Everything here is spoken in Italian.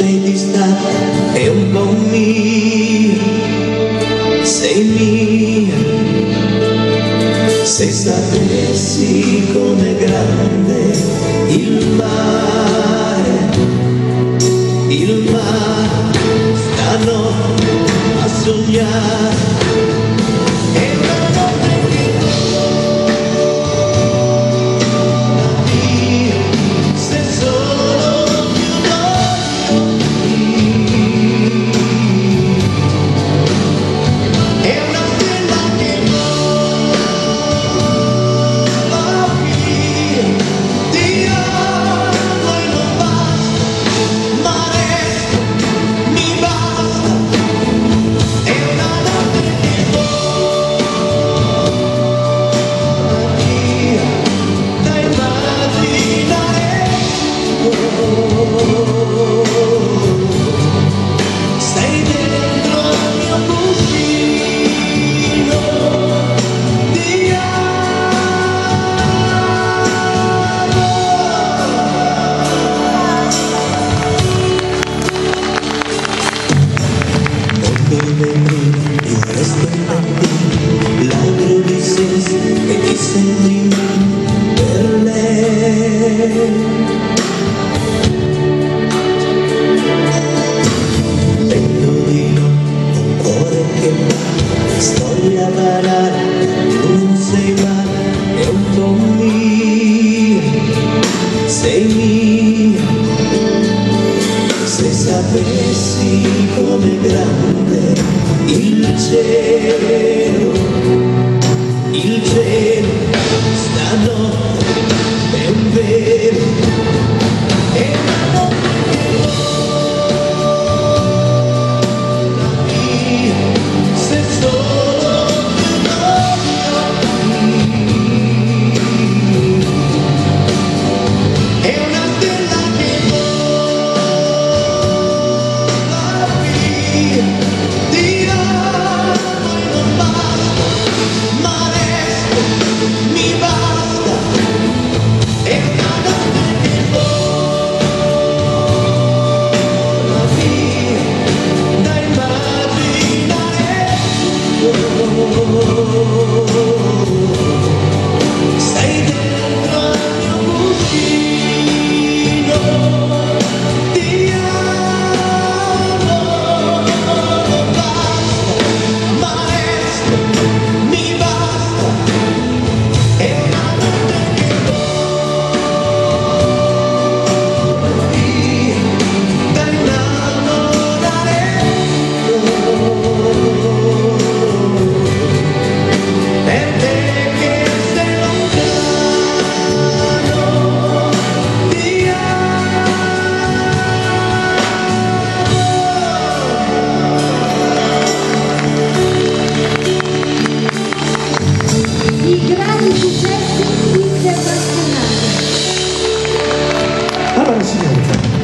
sei distante e un po' mia, sei mia, se sapessi come grande il mare, il mare, stanotte a sognare. se sapessi come grande il cielo.